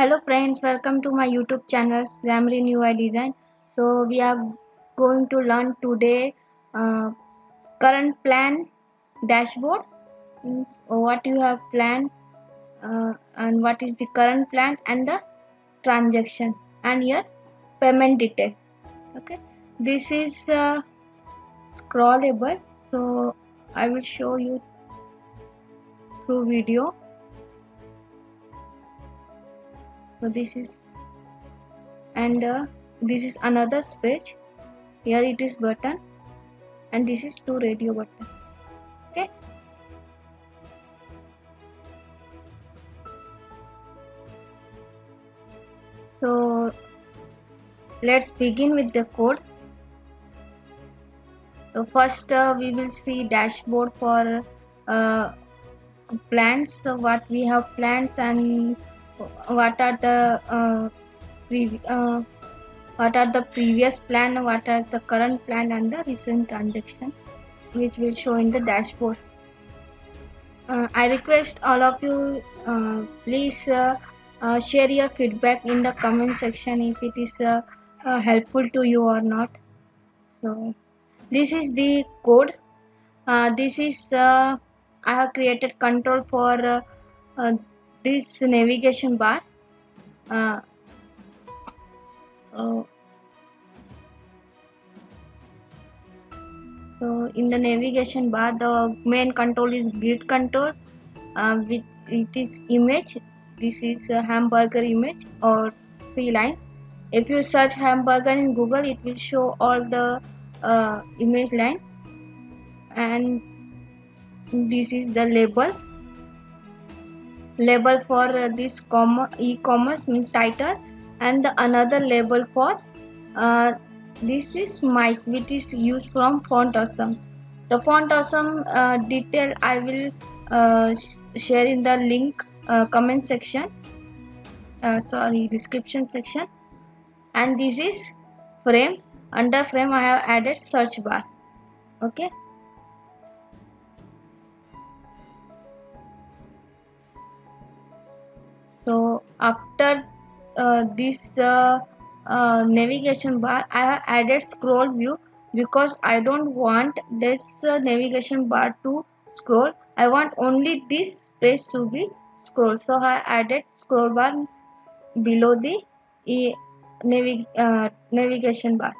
hello friends welcome to my youtube channel Xamarin UI design. So we are going to learn today uh, current plan dashboard. What you have planned uh, and what is the current plan and the transaction and your payment detail. Okay? This is uh, scrollable. So I will show you through video so this is and uh, this is another page here it is button and this is two radio button. Okay? So let's begin with the code. So first uh, we will see dashboard for uh, so what we have plans and what are the uh, uh, what are the previous plan? What are the current plan and the recent transaction which will show in the dashboard? Uh, i request all of you uh, please uh, uh, share your feedback in the comment section if it is helpful to you or not. So this is the code. This is i have created control for this navigation bar uh, uh, so in the navigation bar the main control is grid control uh, with it is image this is a hamburger image or three lines. If you search hamburger in google it will show all the uh, image line. And this is the label label for uh, this e-commerce means title and the another label for uh, this is mic which is used from font awesome. The font awesome uh, detail i will uh, share in the link uh, comment section uh, sorry description section. And this is frame. Under frame i have added search bar. Okay after uh, this uh, uh, navigation bar I have added scroll view because I don't want this uh, navigation bar to scroll. I want only this space to be scroll. So I added scroll bar below the navig navigation bar.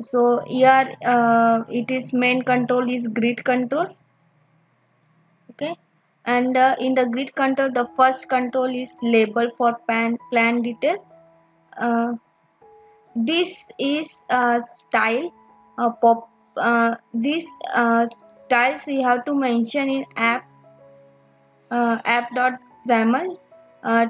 So here uh, it is main control is grid control. Okay and uh, in the grid control the first control is label for plan, plan detail. Uh, this is a style uh, pop uh, this uh, styles you have to mention in app uh, app.xaml uh,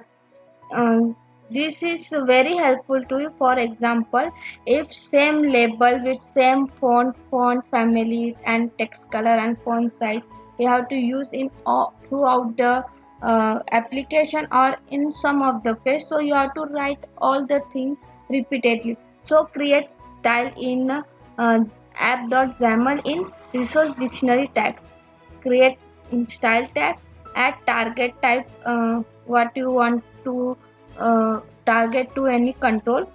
this is very helpful to you. For example if same label with same font font family and text color and font size you have to use in all, throughout the uh, application or in some of the page. So you have to write all the things repeatedly. So create style in uh, app.xaml in resource dictionary tag. Create in style tag add target type uh, what you want to uh, target to any control.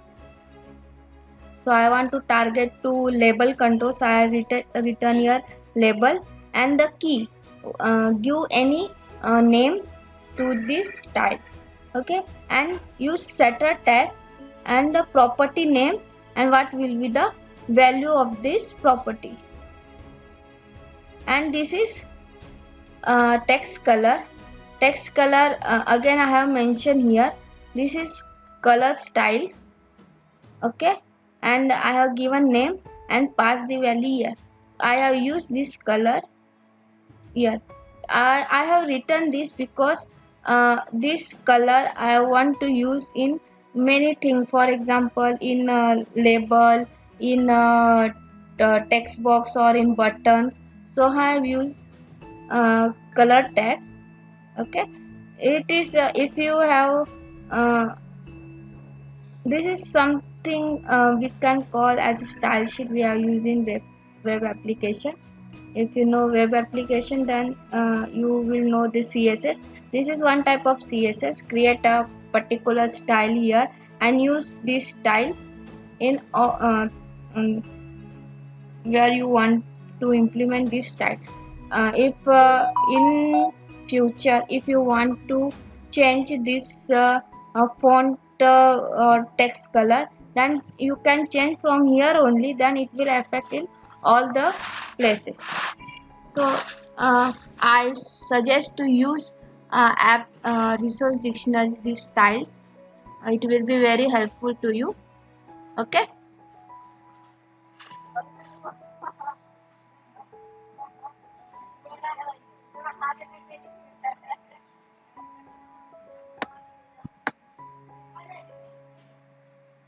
So I want to target to label control. So I return, return here label and the key uh, give any uh, name to this type okay? And use setter tag and the property name and what will be the value of this property. And this is uh, text color. Text color uh, again I have mentioned here. This is color style okay? And I have given name and pass the value here. I have used this color here I, I have written this because uh, this color I want to use in many things for example in a label in a, text box or in buttons. So I have used uh, color tag. Okay? It is uh, if you have uh, this is something uh, we can call as a style sheet we are using web web application if you know web application then uh, you will know the css this is one type of css create a particular style here and use this style in uh, um, where you want to implement this style. Uh, if uh, in future if you want to change this uh, uh, font uh, or text color then you can change from here only. Then it will affect in all the places. So uh, i suggest to use uh, app uh, resource dictionary these styles it will be very helpful to you. Okay?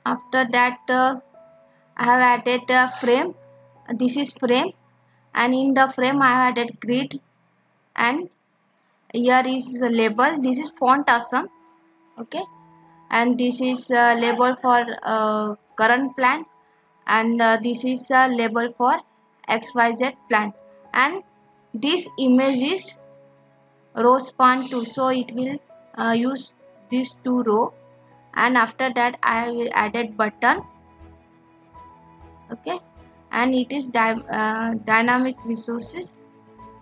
After that uh, I have added a frame this is frame. And in the frame I have added grid. And here is label. This is font awesome. Okay. And this is a label for uh, current plan. And uh, this is a label for xyz plan. And this image is row span 2 so it will uh, use these two row. And after that I will added button. Okay and it is dy uh, dynamic resources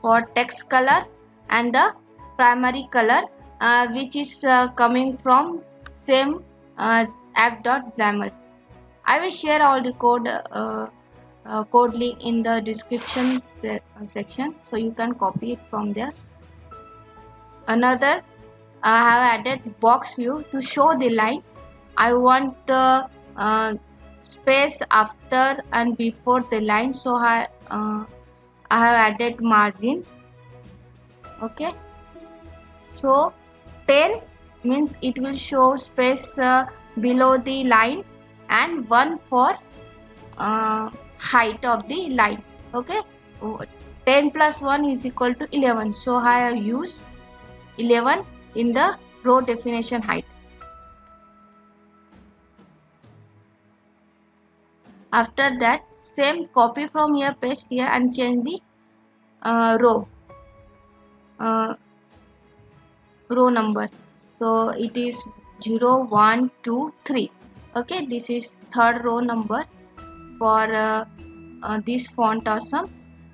for text color and the primary color uh, which is uh, coming from same uh, app.xaml I will share all the code uh, uh, code link in the description se section so you can copy it from there. Another I have added box view to show the line. I want uh, uh, space after and before the line. So I, uh, I have added margin. Okay. So 10 means it will show space uh, below the line and 1 for uh, height of the line. Okay. 10 plus 1 is equal to 11 so I have used 11 in the row definition height after that same copy from here paste here and change the uh, row. Uh, row number. So it is 0 1 2 3 okay this is third row number for uh, uh, this font awesome.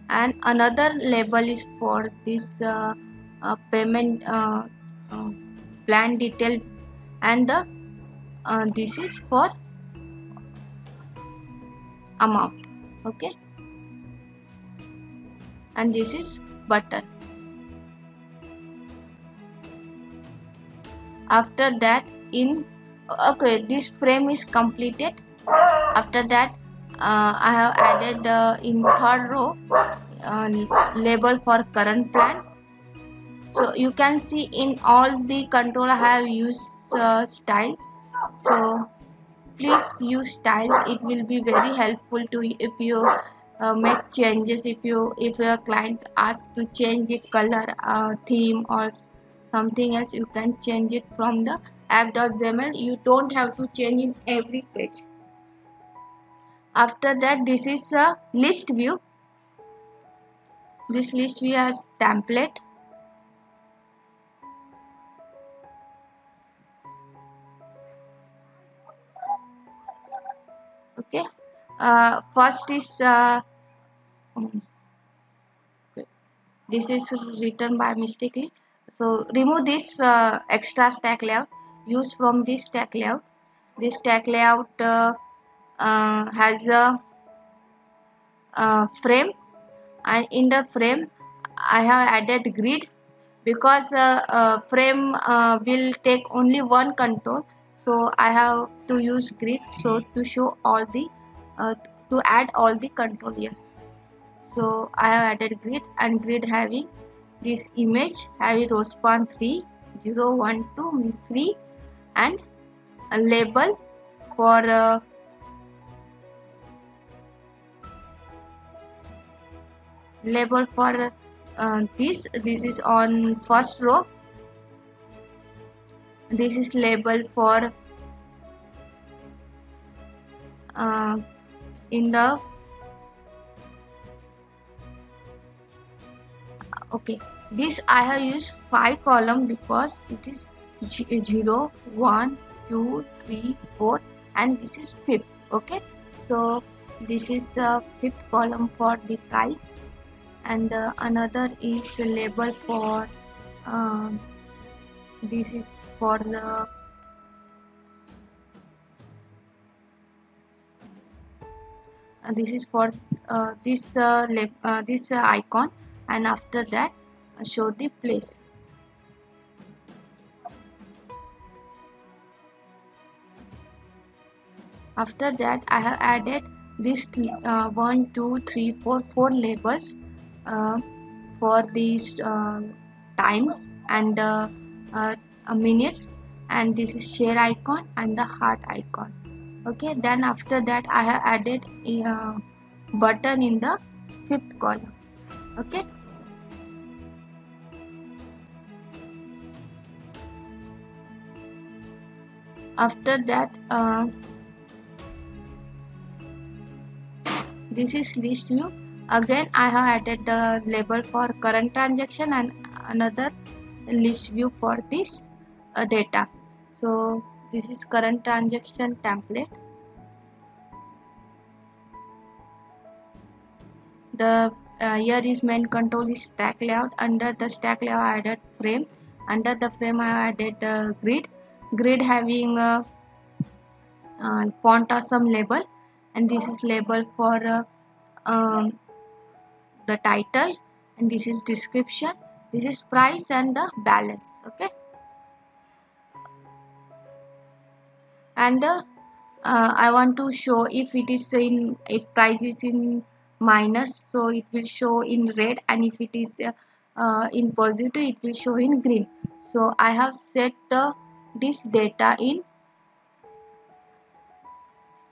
And another label is for this uh, uh, payment uh, uh, plan detail. And the this is for amount okay? And this is button. After that in okay this frame is completed. After that uh, I have added uh, in third row uh, label for current plan. So you can see in all the control I have used uh, style. So please use styles it will be very helpful to you if you uh, make changes if you if your client asks to change the color uh, theme or something else you can change it from the app.xml you don't have to change in every page. After that this is a list view. This list view has template okay. Uh, first is uh, this is written by mistakenly so remove this uh, extra stack layout. Use from this stack layout. This stack layout uh, uh, has a uh, frame. And in the frame I have added grid because frame will take only one control so I have to use grid so to show all the uh, to add all the control here. So I have added grid and grid having this image having row span 3 0 1 2 means 3 and a label for uh, label for uh, this. This is on first row this is label for uh, in the okay. This I have used 5 column because it is 0 1 2 3 4 and this is fifth okay? So this is a fifth column for the price. And uh, another is label for um, this is for the uh, this is for uh, this uh, uh this uh, icon and after that uh, show the place. After that I have added this uh, one two three four four labels uh, for this time and minutes and this is share icon and the heart icon. Okay then after that I have added a uh, button in the fifth column. Okay. After that uh, this is list view. Again I have added the label for current transaction and another list view for this uh, data. So this is current transaction template. The uh, here is main control is stack layout. Under the stack layout I added frame. Under the frame I added uh, grid. Grid having a, uh, font awesome label. And this is label for uh, um, the title. And this is description. This is price and the balance. Okay and uh, I want to show if it is in if price is in minus so it will show in red. And if it is uh, in positive it will show in green. So I have set this data in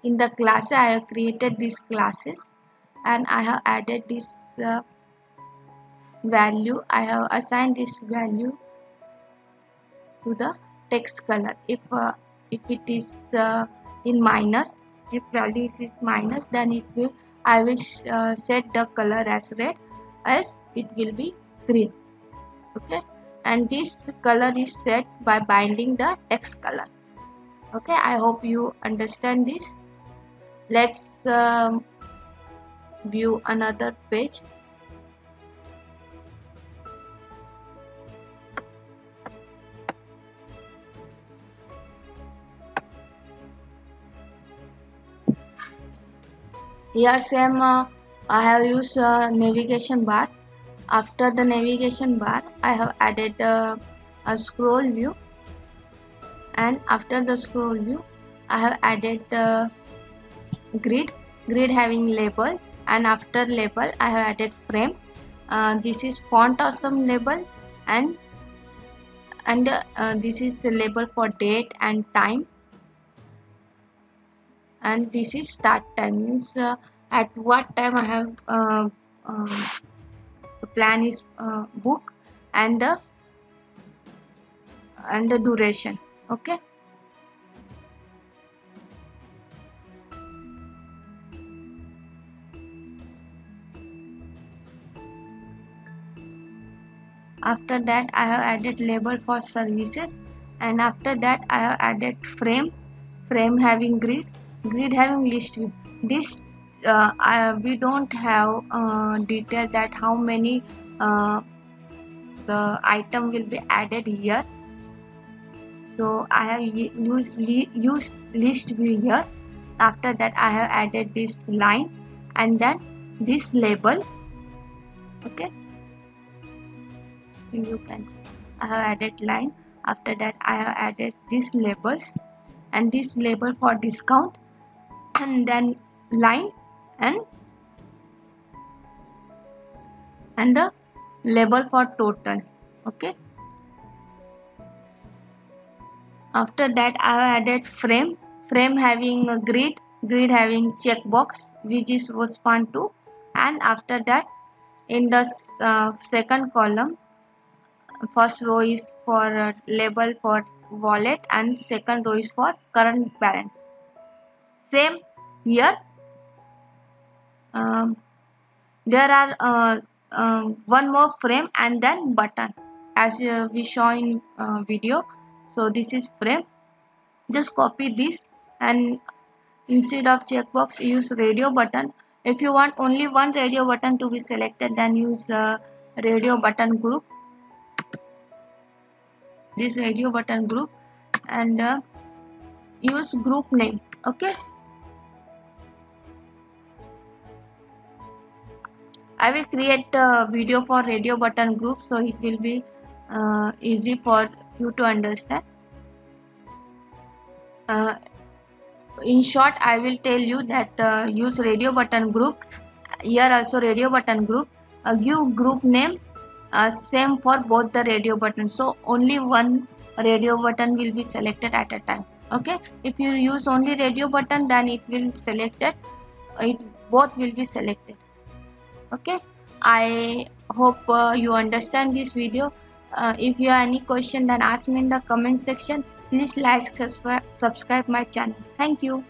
in the class. I have created these classes. And I have added this uh, value. I have assigned this value to the text color. If uh, if it is uh, in minus if value is minus then it will I will uh, set the color as red else it will be green. Okay? And this color is set by binding the text color. Okay? I hope you understand this. Let's um, view another page here same uh, I have used uh, navigation bar. After the navigation bar I have added uh, a scroll view. And after the scroll view I have added the grid. Grid having label. And after label I have added frame. Uh, this is font awesome label. And and uh, this is label for date and time and this is start time means uh, at what time I have uh, the plan is uh, book and the and the duration okay? After that I have added label for services. And after that I have added frame frame having grid grid having list view this uh, I, we don't have uh, detail that how many uh, the item will be added here. So I have used use list view here. After that I have added this line and then this label. Okay? You can see I have added line. After that I have added these labels. And this label for discount and then line and and the label for total okay? After that I have added frame. Frame having a grid grid having checkbox which is row span 2. And after that in the uh, second column first row is for uh, label for wallet and second row is for current balance. Same here um, there are uh, uh, one more frame and then button. As uh, we show in uh, video so this is frame. Just copy this and instead of checkbox use radio button. If you want only one radio button to be selected then use radio button group. This radio button group and uh, use group name. Okay I will create a video for radio button group so it will be uh, easy for you to understand. Uh, in short I will tell you that uh, use radio button group here also radio button group. Uh, give group name uh, same for both the radio button so only one radio button will be selected at a time okay? If you use only radio button then it will selected it both will be selected okay? I hope uh, you understand this video. Uh, if you have any question then ask me in the comment section. Please like subscribe my channel. Thank you